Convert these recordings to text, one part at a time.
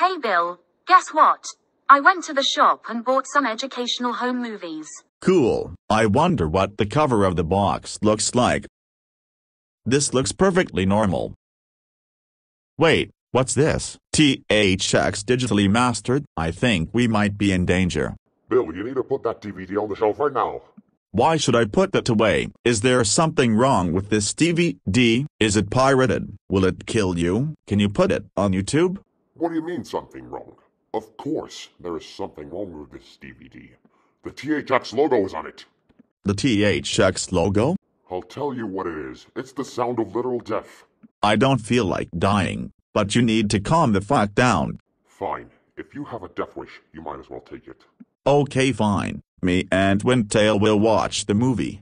Hey Bill, guess what? I went to the shop and bought some educational home movies. Cool. I wonder what the cover of the box looks like. This looks perfectly normal. Wait, what's this? THX digitally mastered? I think we might be in danger. Bill, you need to put that DVD on the shelf right now. Why should I put that away? Is there something wrong with this DVD? Is it pirated? Will it kill you? Can you put it on YouTube? What do you mean something wrong? Of course, there is something wrong with this DVD. The THX logo is on it. The THX logo? I'll tell you what it is. It's the sound of literal death. I don't feel like dying, but you need to calm the fuck down. Fine. If you have a death wish, you might as well take it. Okay fine. Me and Windtail will watch the movie.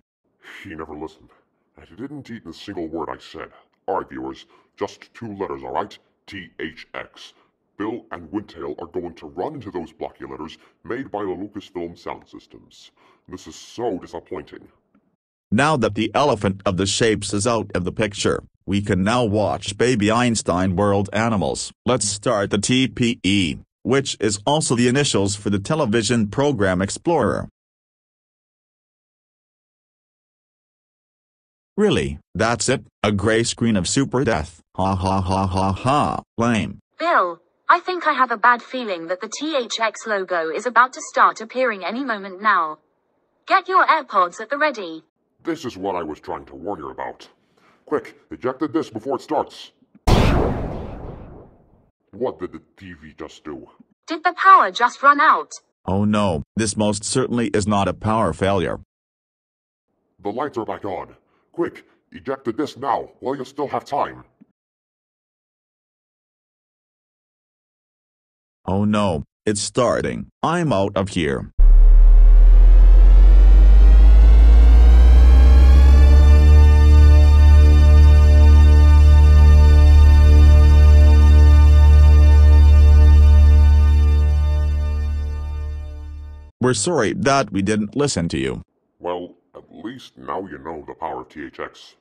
He never listened. And he didn't eat a single word I said. Alright, viewers, just two letters, alright? THX. Bill and Windtail are going to run into those blocky letters made by the Lucasfilm sound systems. This is so disappointing. Now that the elephant of the shapes is out of the picture, we can now watch Baby Einstein World Animals. Let's start the TPE which is also the initials for the television program Explorer. Really, that's it, a gray screen of super death. Ha ha ha ha ha, lame. Bill, I think I have a bad feeling that the THX logo is about to start appearing any moment now. Get your AirPods at the ready. This is what I was trying to warn you about. Quick, eject the disc before it starts. What did the TV just do? Did the power just run out? Oh no, this most certainly is not a power failure. The lights are back on. Quick, eject the disc now, while you still have time. Oh no, it's starting. I'm out of here. We're sorry that we didn't listen to you. Well, at least now you know the power of THX.